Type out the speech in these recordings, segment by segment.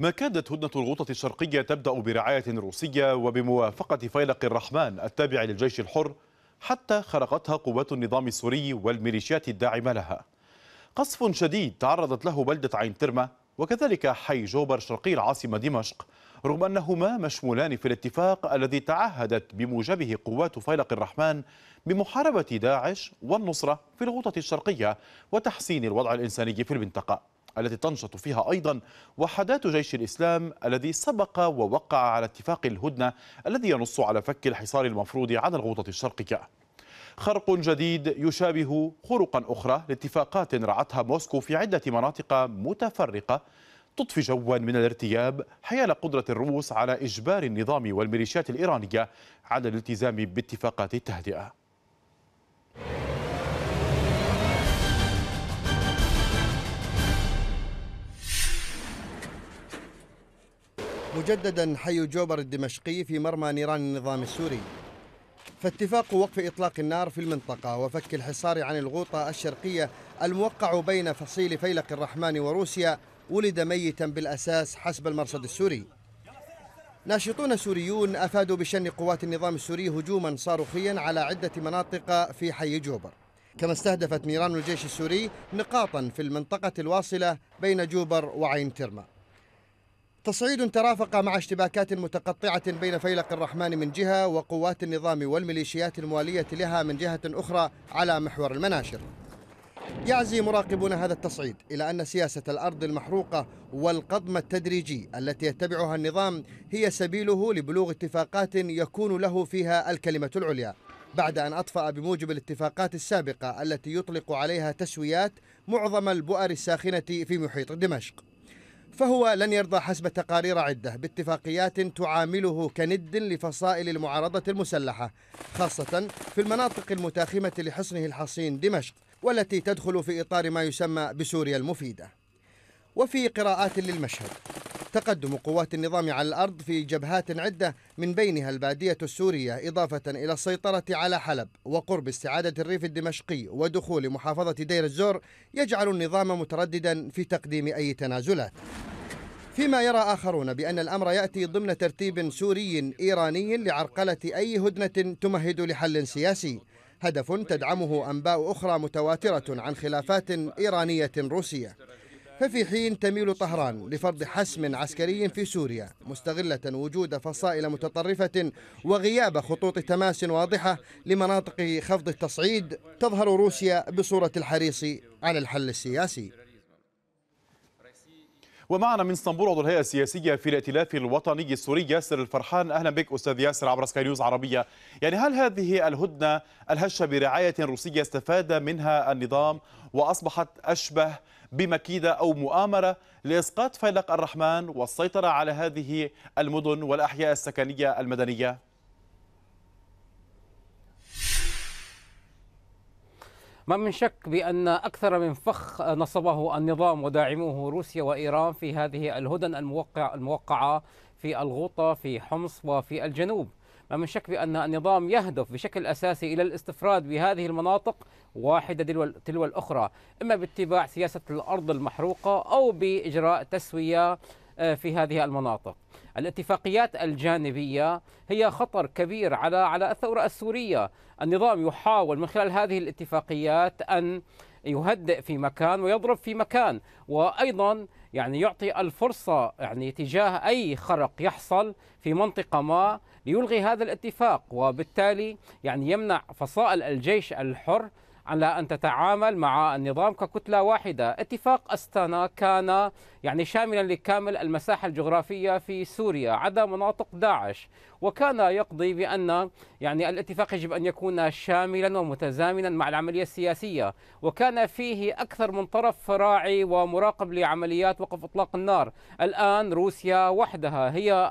ما كادت هدنة الغوطة الشرقية تبدأ برعاية روسية وبموافقة فيلق الرحمن التابع للجيش الحر حتى خرقتها قوات النظام السوري والميليشيات الداعمة لها. قصف شديد تعرضت له بلدة عين ترمة وكذلك حي جوبر شرقي العاصمة دمشق رغم أنهما مشمولان في الاتفاق الذي تعهدت بموجبه قوات فيلق الرحمن بمحاربة داعش والنصرة في الغوطة الشرقية وتحسين الوضع الإنساني في المنطقة. التي تنشط فيها أيضا وحدات جيش الإسلام الذي سبق ووقع على اتفاق الهدنة الذي ينص على فك الحصار المفروض على الغوطة الشرقية. خرق جديد يشابه خرقا أخرى لاتفاقات رعتها موسكو في عدة مناطق متفرقة تضفي جوا من الارتياب حيال قدرة الروس على إجبار النظام والميليشيات الإيرانية على الالتزام باتفاقات التهدئة. مجددا حي جوبر الدمشقي في مرمى نيران النظام السوري. فاتفاق وقف إطلاق النار في المنطقة وفك الحصار عن الغوطة الشرقية الموقع بين فصيل فيلق الرحمن وروسيا ولد ميتا بالأساس حسب المرصد السوري. ناشطون سوريون أفادوا بشن قوات النظام السوري هجوما صاروخيا على عدة مناطق في حي جوبر. كما استهدفت نيران الجيش السوري نقاطا في المنطقة الواصلة بين جوبر وعين ترمى تصعيد ترافق مع اشتباكات متقطعة بين فيلق الرحمن من جهة وقوات النظام والميليشيات الموالية لها من جهة أخرى على محور المناشر. يعزي مراقبون هذا التصعيد إلى أن سياسة الأرض المحروقة والقضم التدريجي التي يتبعها النظام هي سبيله لبلوغ اتفاقات يكون له فيها الكلمة العليا. بعد أن أطفأ بموجب الاتفاقات السابقة التي يطلق عليها تسويات معظم البؤر الساخنة في محيط دمشق. فهو لن يرضى حسب تقارير عدة باتفاقيات تعامله كند لفصائل المعارضة المسلحة خاصة في المناطق المتاخمة لحصنه الحصين دمشق والتي تدخل في إطار ما يسمى بسوريا المفيدة. وفي قراءات للمشهد تقدم قوات النظام على الأرض في جبهات عدة من بينها البادية السورية إضافة إلى السيطرة على حلب وقرب استعادة الريف الدمشقي ودخول محافظة دير الزور يجعل النظام مترددا في تقديم أي تنازلات. فيما يرى آخرون بأن الأمر يأتي ضمن ترتيب سوري إيراني لعرقلة أي هدنة تمهد لحل سياسي. هدف تدعمه أنباء أخرى متواترة عن خلافات إيرانية روسية. ففي حين تميل طهران لفرض حسم عسكري في سوريا مستغلة وجود فصائل متطرفة وغياب خطوط تماس واضحة لمناطق خفض التصعيد تظهر روسيا بصورة الحريص على الحل السياسي. ومعنا من اسطنبول عضو الهيئة السياسية في الائتلاف الوطني السوري ياسر الفرحان. أهلا بك أستاذ ياسر عبر سكاي نيوز عربية. يعني هل هذه الهدنة الهشة برعاية روسية استفاد منها النظام وأصبحت أشبه بمكيدة أو مؤامرة لإسقاط فيلق الرحمن والسيطرة على هذه المدن والأحياء السكنية المدنية؟ ما من شك بأن أكثر من فخ نصبه النظام وداعموه روسيا وإيران في هذه الهدن الموقع الموقعة في الغوطة في حمص وفي الجنوب. ما من شك بأن النظام يهدف بشكل أساسي إلى الاستفراد بهذه المناطق واحدة تلو الأخرى إما باتباع سياسة الأرض المحروقة أو بإجراء تسوية آه، في هذه المناطق. الاتفاقيات الجانبية هي خطر كبير على على الثورة السورية. النظام يحاول من خلال هذه الاتفاقيات أن يهدئ في مكان ويضرب في مكان وأيضا يعني يعطي الفرصة يعني تجاه أي خرق يحصل في منطقة ما ليلغي هذا الاتفاق وبالتالي يعني يمنع فصائل الجيش الحر على أن تتعامل مع النظام ككتلة واحدة. اتفاق أستانا كان يعني شاملا لكامل المساحة الجغرافية في سوريا عدا مناطق داعش وكان يقضي بأن يعني الاتفاق يجب أن يكون شاملا ومتزامنا مع العملية السياسية وكان فيه أكثر من طرف راعي ومراقب لعمليات وقف إطلاق النار. الآن روسيا وحدها هي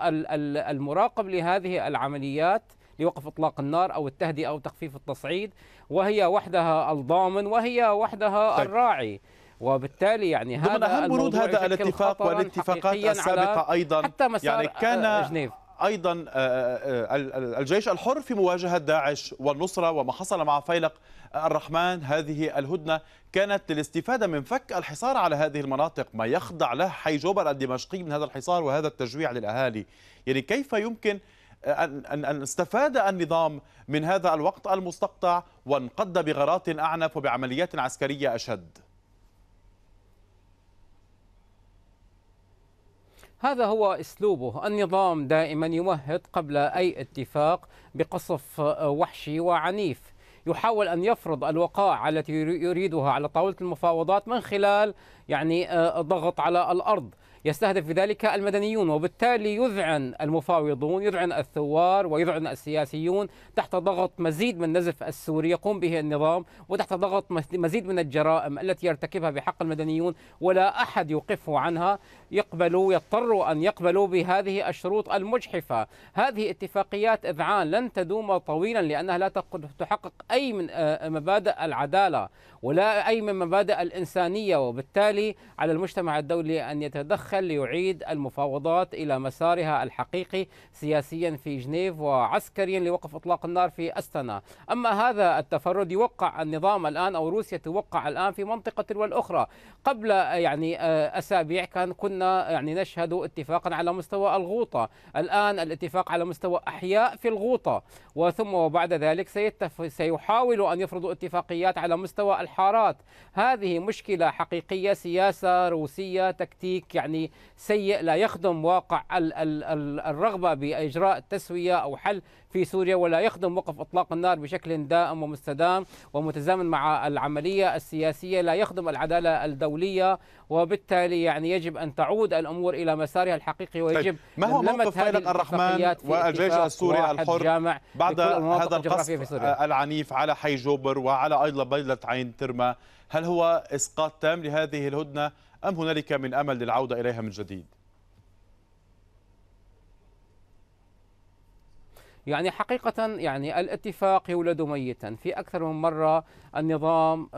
المراقب لهذه العمليات. لوقف إطلاق النار أو التهدئة أو تخفيف التصعيد وهي وحدها الضامن وهي وحدها طيب. الراعي. وبالتالي يعني ضمن هذا أهم بنود هذا الاتفاق والاتفاقات السابقة أيضا. حتى مسار يعني كان جنيف. أيضا الجيش الحر في مواجهة داعش والنصرة وما حصل مع فيلق الرحمن هذه الهدنة كانت للاستفادة من فك الحصار على هذه المناطق ما يخضع له حي جوبر الدمشقي من هذا الحصار وهذا التجويع للأهالي. يعني كيف يمكن أن أن استفاد النظام من هذا الوقت المستقطع وانقض بغارات أعنف وبعمليات عسكرية أشد. هذا هو اسلوبه، النظام دائما يمهد قبل أي اتفاق بقصف وحشي وعنيف، يحاول أن يفرض الوقائع التي يريدها على طاولة المفاوضات من خلال يعني ضغط على الأرض، يستهدف بذلك المدنيون وبالتالي يذعن المفاوضون يذعن الثوار ويذعن السياسيون تحت ضغط مزيد من نزف السوري يقوم به النظام وتحت ضغط مزيد من الجرائم التي يرتكبها بحق المدنيون ولا أحد يوقفه عنها. يقبلوا يضطروا أن يقبلوا بهذه الشروط المجحفة. هذه اتفاقيات إذعان لن تدوم طويلا لأنها لا تحقق أي من مبادئ العدالة ولا أي من مبادئ الإنسانية وبالتالي على المجتمع الدولي أن يتدخل ليعيد المفاوضات إلى مسارها الحقيقي سياسيا في جنيف وعسكريا لوقف إطلاق النار في أستنا. أما هذا التفرد يوقع النظام الآن أو روسيا توقع الآن في منطقة تلو الأخرى قبل يعني أسابيع كان كنا يعني نشهد اتفاقا على مستوى الغوطة. الآن الاتفاق على مستوى أحياء في الغوطة. وثم وبعد ذلك سيتف سيحاول أن يفرضوا اتفاقيات على مستوى الحارات. هذه مشكلة حقيقية سياسة روسية تكتيك يعني سيء لا يخدم واقع الرغبة بإجراء تسوية أو حل في سوريا ولا يخدم وقف إطلاق النار بشكل دائم ومستدام ومتزامن مع العملية السياسية لا يخدم العدالة الدولية وبالتالي يعني يجب أن تعود الأمور إلى مسارها الحقيقي ويجب طيب. ما هو موقف فيلق الرحمن والجيش السوري الحر جامع بعد هذا القصف العنيف على حي جوبر وعلى أيضا بلدة عين ترمى هل هو إسقاط تام لهذه الهدنة أم هنالك من أمل للعودة إليها من جديد؟ يعني حقيقة يعني الاتفاق يولد ميتا في أكثر من مرة النظام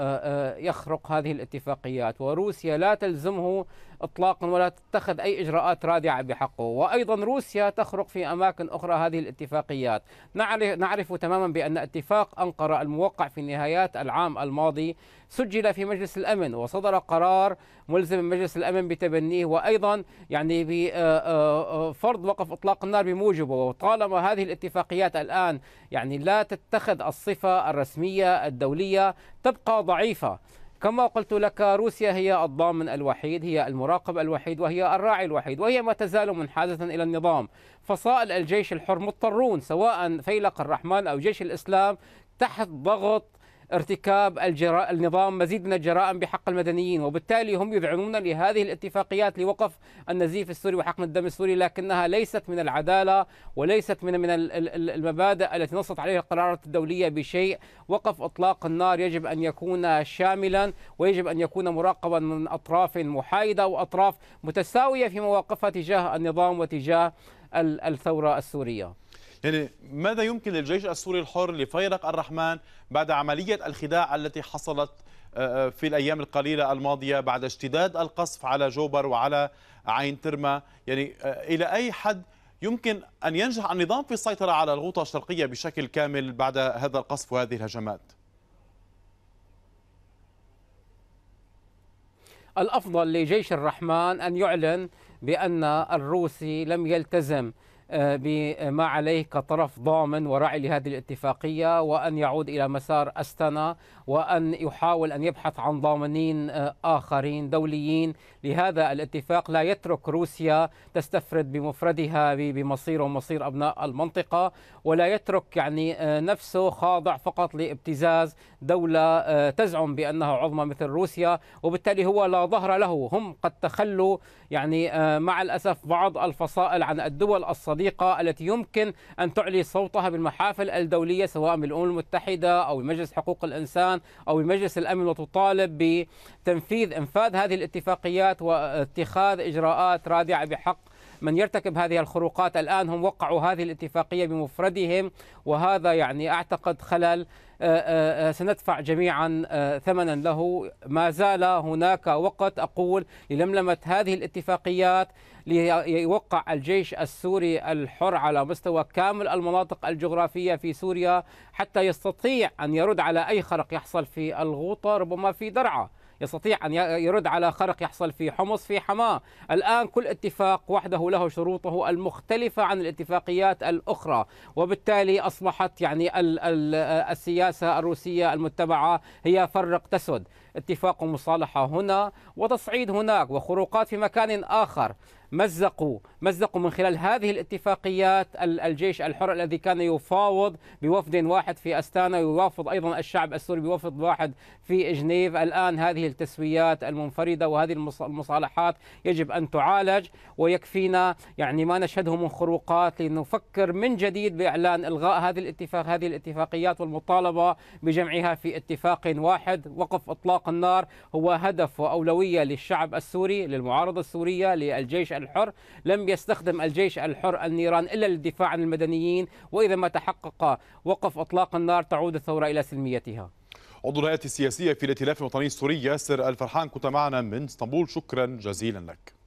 يخرق هذه الاتفاقيات وروسيا لا تلزمه اطلاقا ولا تتخذ أي إجراءات رادعة بحقه، وأيضا روسيا تخرق في أماكن أخرى هذه الاتفاقيات، نعرف نعرف تماما بأن اتفاق أنقرة الموقع في نهايات العام الماضي سجل في مجلس الأمن وصدر قرار ملزم مجلس الأمن بتبنيه وأيضا يعني بفرض وقف إطلاق النار بموجبه. وطالما هذه الاتفاقيات الآن يعني لا تتخذ الصفة الرسمية الدولية تبقى ضعيفة. كما قلت لك روسيا هي الضامن الوحيد هي المراقب الوحيد وهي الراعي الوحيد وهي ما تزال منحازة إلى النظام. فصائل الجيش الحر مضطرون سواء فيلق الرحمن أو جيش الإسلام تحت ضغط ارتكاب الجراء النظام مزيد من الجرائم بحق المدنيين وبالتالي هم يذعنون لهذه الاتفاقيات لوقف النزيف السوري وحقن الدم السوري لكنها ليست من العدالة وليست من من المبادئ التي نصت عليها القرارات الدولية بشيء. وقف إطلاق النار يجب أن يكون شاملا ويجب أن يكون مراقبا من أطراف محايدة وأطراف متساوية في مواقفها تجاه النظام وتجاه الثورة السورية. يعني ماذا يمكن للجيش السوري الحر لفيرق الرحمن بعد عملية الخداع التي حصلت آه، آه، في الأيام القليلة الماضية بعد اشتداد القصف على جوبر وعلى عين ترمى يعني آه، إلى أي حد يمكن أن ينجح النظام في السيطرة على الغوطة الشرقية بشكل كامل بعد هذا القصف وهذه الهجمات؟ الأفضل لجيش الرحمن أن يعلن بأن الروسي لم يلتزم بما عليه كطرف ضامن وراعي لهذه الاتفاقية وأن يعود إلى مسار أستنا وأن يحاول أن يبحث عن ضامنين آه، آخرين دوليين. لهذا الاتفاق لا يترك روسيا تستفرد بمفردها بمصير ومصير أبناء المنطقة ولا يترك يعني آه، نفسه خاضع فقط لابتزاز دولة تزعم بأنها عظمى مثل روسيا. وبالتالي هو لا ظهر له. هم قد تخلوا يعني مع الأسف بعض الفصائل عن الدول الصديقة الصديقة التي يمكن أن تعلي صوتها بالمحافل الدولية سواء بالأمم المتحدة أو بمجلس حقوق الإنسان أو بمجلس الأمن وتطالب بتنفيذ إنفاذ هذه الاتفاقيات واتخاذ إجراءات رادعة بحق من يرتكب هذه الخروقات الآن هم وقعوا هذه الاتفاقية بمفردهم وهذا يعني أعتقد خلل سندفع جميعا ثمنا له. ما زال هناك وقت أقول للملمة هذه الاتفاقيات ليوقع الجيش السوري الحر على مستوى كامل المناطق الجغرافية في سوريا حتى يستطيع أن يرد على أي خرق يحصل في الغوطة ربما في درعا. يستطيع أن يرد على خرق يحصل في حمص في حماة الآن كل اتفاق وحده له شروطه المختلفة عن الاتفاقيات الأخرى وبالتالي أصبحت يعني السياسة الروسية المتبعة هي فرق تسد اتفاق مصالحة هنا وتصعيد هناك وخروقات في مكان آخر. مزقوا مزقوا من خلال هذه الاتفاقيات الجيش الحر الذي كان يفاوض بوفد واحد في أستانا ويوافض أيضا الشعب السوري بوفد واحد في جنيف. الآن هذه التسويات المنفردة وهذه المصالحات يجب أن تعالج ويكفينا. يعني ما نشهده من خروقات لنفكر من جديد بإعلان إلغاء هذه الاتفاق هذه الاتفاقيات والمطالبة بجمعها في اتفاق واحد. وقف اطلاق النار هو هدف وأولوية للشعب السوري للمعارضة السورية للجيش الحر. لم يستخدم الجيش الحر النيران إلا للدفاع عن المدنيين وإذا ما تحقق وقف إطلاق النار تعود الثورة إلى سلميتها. عضو الهيئة السياسية في الائتلاف الوطني السوري ياسر الفرحان كنت معنا من إسطنبول. شكرا جزيلا لك.